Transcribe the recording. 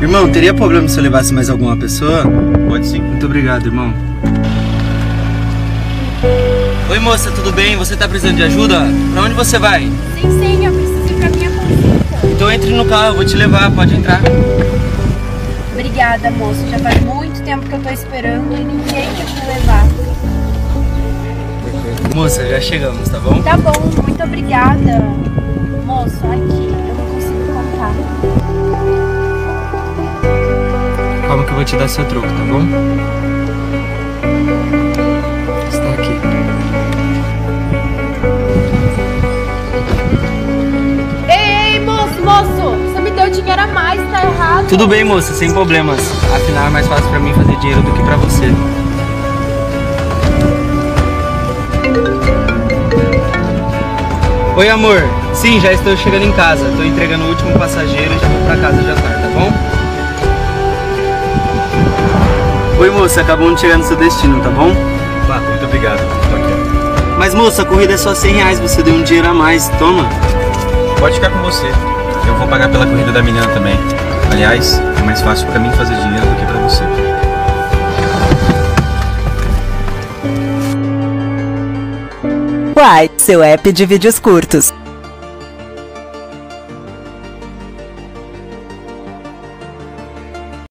Irmão, teria problema se eu levasse mais alguma pessoa? Pode sim. Muito obrigado, irmão. Oi, moça, tudo bem? Você tá precisando de ajuda? Pra onde você vai? Sim, sim, eu preciso ir pra minha consulta. Então entre no carro, eu vou te levar, pode entrar. Obrigada, moço. Já faz muito tempo que eu tô esperando e ninguém quer me levar. Moça, já chegamos, tá bom? Tá bom, muito obrigada. Moço, aqui, eu não consigo contar. Vou te dar seu troco, tá bom? Está aqui. Ei, ei, moço, moço! Você me deu dinheiro a mais, tá errado. Tudo bem, moça, sem problemas. Afinal, é mais fácil pra mim fazer dinheiro do que pra você. Oi, amor. Sim, já estou chegando em casa. Tô entregando o último passageiro e já vou pra casa já tarde, tá bom? Oi, moça. Acabamos de chegar no seu destino, tá bom? Tá, muito obrigado. Tô aqui. Mas, moça, a corrida é só 100 reais. Você deu um dinheiro a mais. Toma. Pode ficar com você. Eu vou pagar pela corrida da menina também. Aliás, é mais fácil pra mim fazer dinheiro do que pra você. Uai, seu app de vídeos curtos.